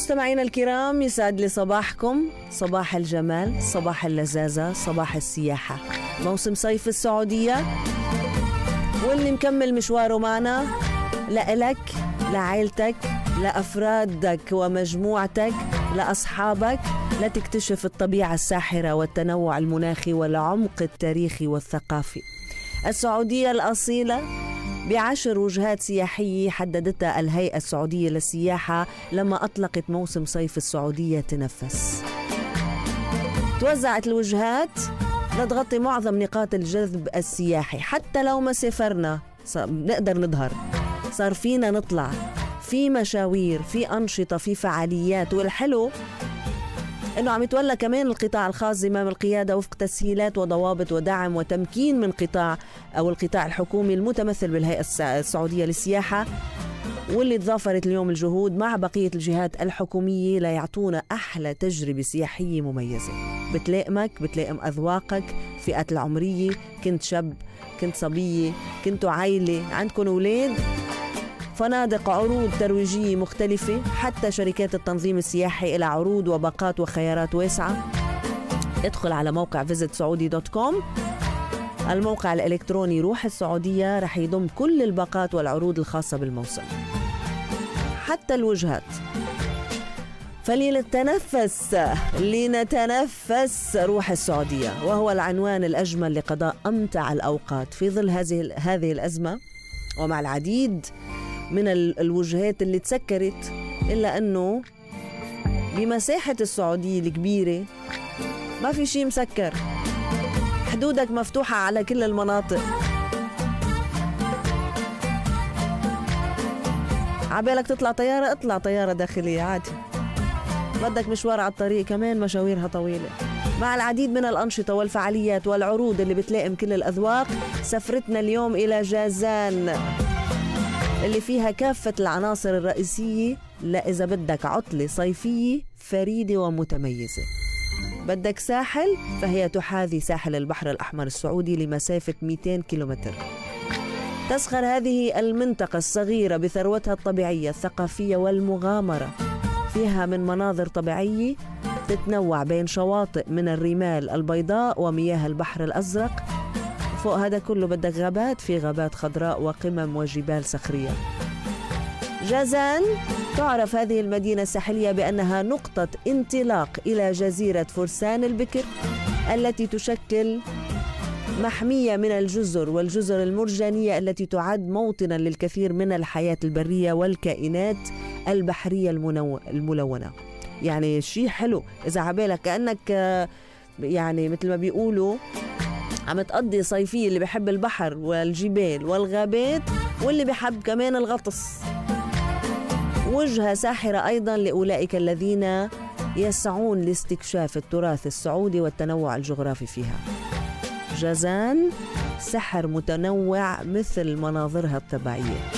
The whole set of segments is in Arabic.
مستمعينا الكرام يسعد لي صباحكم. صباح الجمال صباح اللذاذة صباح السياحة. موسم صيف السعودية. واللي مكمل مشواره معنا لإلك لعائلتك لأفرادك ومجموعتك لأصحابك لتكتشف الطبيعة الساحرة والتنوع المناخي والعمق التاريخي والثقافي. السعودية الأصيلة بعشر وجهات سياحية حددتها الهيئة السعودية للسياحة لما أطلقت موسم صيف السعودية تنفس. توزعت الوجهات لتغطي معظم نقاط الجذب السياحي. حتى لو ما سافرنا نقدر نظهر. صار فينا نطلع. في مشاوير في أنشطة في فعاليات. والحلو إنه عم يتولى كمان القطاع الخاص زمام القيادة وفق تسهيلات وضوابط ودعم وتمكين من قطاع أو القطاع الحكومي المتمثل بالهيئة السعودية للسياحة واللي تضافرت اليوم الجهود مع بقية الجهات الحكومية ليعطونا أحلى تجربة سياحية مميزة. بتلائمك بتلائم أذواقك فئة العمرية كنت شاب كنت صبية كنتوا عائلة عندكم أولاد؟ فنادق عروض ترويجية مختلفة حتى شركات التنظيم السياحي إلى عروض وباقات وخيارات واسعة. ادخل على موقع كوم الموقع الإلكتروني روح السعودية رح يضم كل الباقات والعروض الخاصة بالموسم. حتى الوجهات. فلنتنفس لنتنفس روح السعودية وهو العنوان الأجمل لقضاء أمتع الأوقات في ظل هذه هذه الأزمة. ومع العديد من الوجهات اللي تسكرت إلا أنه بمساحة السعودية الكبيرة ما في شيء مسكر. حدودك مفتوحة على كل المناطق. عبالك تطلع طيارة اطلع طيارة داخلية عادي. بدك مشوار على الطريق كمان مشاويرها طويلة. مع العديد من الأنشطة والفعاليات والعروض اللي بتلائم كل الأذواق سفرتنا اليوم إلى جازان. اللي فيها كافة العناصر الرئيسية لا إذا بدك عطلة صيفية فريدة ومتميزة. بدك ساحل فهي تحاذي ساحل البحر الأحمر السعودي لمسافة 200 كيلومتر. تسخر هذه المنطقة الصغيرة بثروتها الطبيعية الثقافية والمغامرة. فيها من مناظر طبيعية تتنوع بين شواطئ من الرمال البيضاء ومياه البحر الأزرق فوق هذا كله بدك غابات في غابات خضراء وقمم وجبال صخرية جازان تعرف هذه المدينة الساحلية بأنها نقطة انطلاق إلى جزيرة فرسان البكر التي تشكل محمية من الجزر والجزر المرجانية التي تعد موطنا للكثير من الحياة البرية والكائنات البحرية. الملونة يعني شيء حلو إذا عبالك كأنك يعني مثل ما بيقولوا عم تقضي صيفية اللي بحب البحر والجبال والغابات واللي بحب كمان الغطس. وجهة ساحرة أيضا لأولئك الذين يسعون لاستكشاف التراث السعودي والتنوع الجغرافي فيها. جازان سحر متنوع مثل مناظرها الطبيعية.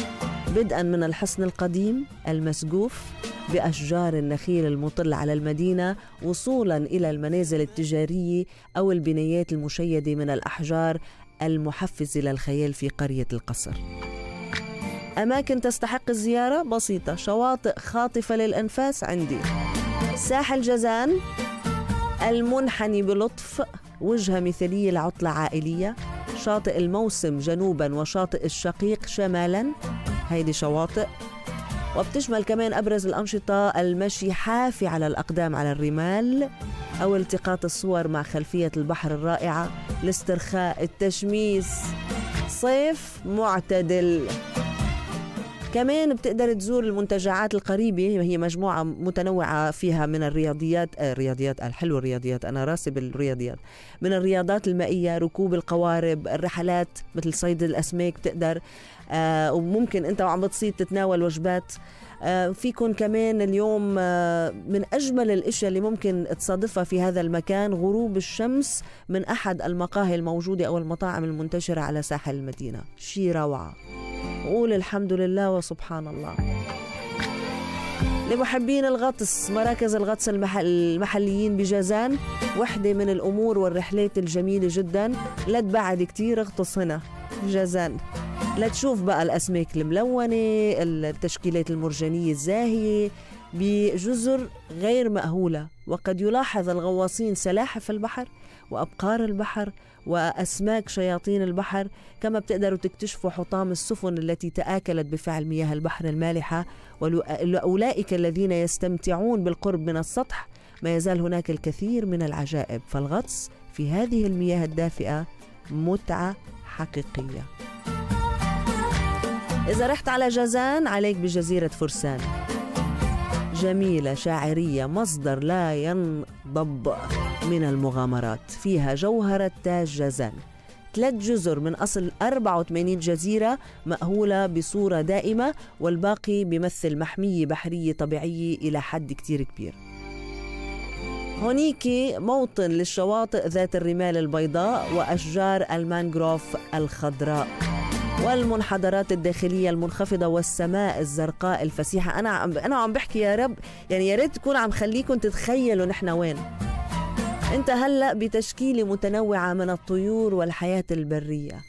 بدءا من الحصن القديم المسقوف بأشجار النخيل المطل على المدينة وصولا إلى المنازل التجارية أو البنايات المشيدة من الأحجار المحفزة للخيال في قرية القصر. أماكن تستحق الزيارة؟ بسيطة شواطئ خاطفة للأنفاس عندي. ساحل جازان المنحني بلطف وجهة مثالية لعطلة عائلية. شاطئ الموسم جنوبا وشاطئ الشقيق شمالا. هيدي شواطئ وبتشمل كمان أبرز الأنشطة المشي حافي على الأقدام على الرمال أو التقاط الصور مع خلفية البحر الرائعة الاسترخاء التشميس. صيف معتدل. كمان بتقدر تزور المنتجعات القريبة. هي مجموعة متنوعة فيها من الرياضيات آه الرياضيات الحلوة الرياضيات. أنا راسي بالرياضيات من الرياضات المائية ركوب القوارب الرحلات مثل صيد الأسماك بتقدر. آه وممكن أنت وعم بتصيد تتناول وجبات. آه فيكن كمان اليوم آه من أجمل الأشياء اللي ممكن تصادفها في هذا المكان غروب الشمس من أحد المقاهي الموجودة أو المطاعم المنتشرة على ساحل المدينة شي روعة قول الحمد لله وسبحان الله. لمحبين الغطس مراكز الغطس المحل المحليين بجازان وحدة من الأمور والرحلات الجميلة جدا. لا تبعد كتير اغطس هنا جازان. لا تشوف بقى الأسماك الملونة التشكيلات المرجانية الزاهية بجزر غير مأهولة. وقد يلاحظ الغواصين سلاحف البحر. وأبقار البحر وأسماك شياطين البحر كما بتقدروا تكتشفوا حطام السفن التي تآكلت بفعل مياه البحر المالحة. ولأولئك الذين يستمتعون بالقرب من السطح ما يزال هناك الكثير من العجائب. فالغطس في هذه المياه الدافئة متعة حقيقية. إذا رحت على جازان عليك بجزيرة فرسان. جميلة شاعرية مصدر لا ينضب من المغامرات فيها جوهرة تاج جازان ثلاث جزر من أصل 84 جزيرة مأهولة بصورة دائمة والباقي بيمثل محمية بحرية طبيعية إلى حد كتير كبير. هونيك موطن للشواطئ ذات الرمال البيضاء وأشجار المانغروف الخضراء. والمنحدرات الداخلية المنخفضة والسماء الزرقاء الفسيحة. أنا عم أنا عم بحكي يا رب يعني يا ريت تكون عم خليكم تتخيلوا نحن وين. أنت هلأ بتشكيلة متنوعة من الطيور والحياة البرية.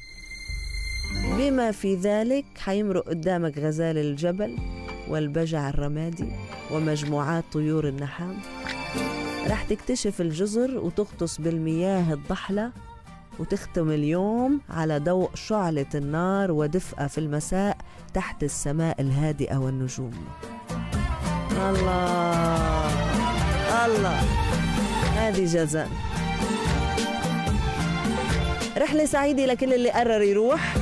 بما في ذلك حيمرق قدامك غزال الجبل والبجع الرمادي ومجموعات طيور النحام. رح تكتشف الجزر وتغطس بالمياه الضحلة وتختم اليوم على ضوء شعلة النار ودفئة في المساء تحت السماء الهادئة والنجوم. الله! الله! هذه جزاء. رحلة سعيدة لكل اللي قرر يروح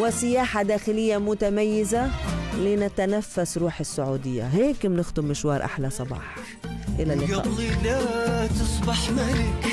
وسياحة داخلية متميزة لنتنفس روح السعودية. هيك بنختم مشوار أحلى صباح. إلى اللقاء. لا تصبح ملك.